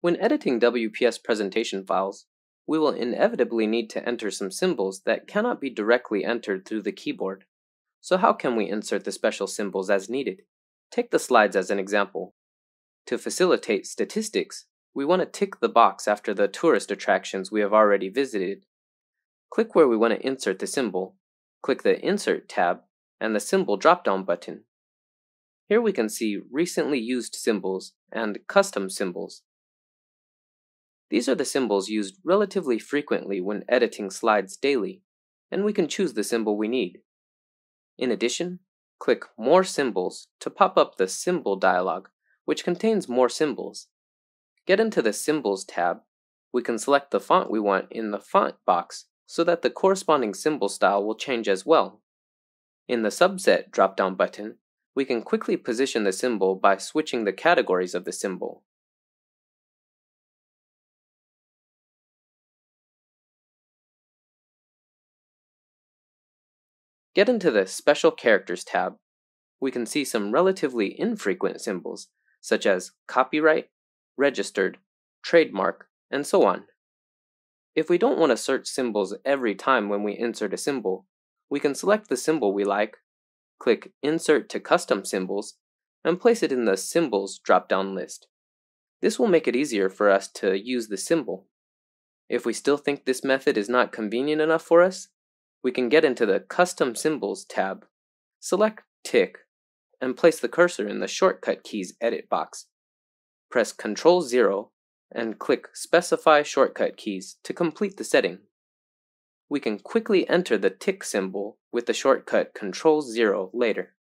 When editing WPS presentation files, we will inevitably need to enter some symbols that cannot be directly entered through the keyboard. So how can we insert the special symbols as needed? Take the slides as an example. To facilitate statistics, we want to tick the box after the tourist attractions we have already visited. Click where we want to insert the symbol, click the Insert tab, and the Symbol drop-down button. Here we can see Recently Used Symbols and Custom Symbols. These are the symbols used relatively frequently when editing slides daily, and we can choose the symbol we need. In addition, click More Symbols to pop up the Symbol dialog, which contains more symbols. Get into the Symbols tab. We can select the font we want in the Font box so that the corresponding symbol style will change as well. In the Subset drop-down button, we can quickly position the symbol by switching the categories of the symbol. Get into the Special Characters tab. We can see some relatively infrequent symbols, such as copyright, registered, trademark, and so on. If we don't want to search symbols every time when we insert a symbol, we can select the symbol we like, click Insert to Custom Symbols, and place it in the Symbols drop-down list. This will make it easier for us to use the symbol. If we still think this method is not convenient enough for us, we can get into the Custom Symbols tab, select Tick, and place the cursor in the Shortcut Keys edit box. Press Ctrl 0 and click Specify Shortcut Keys to complete the setting. We can quickly enter the tick symbol with the shortcut Ctrl 0 later.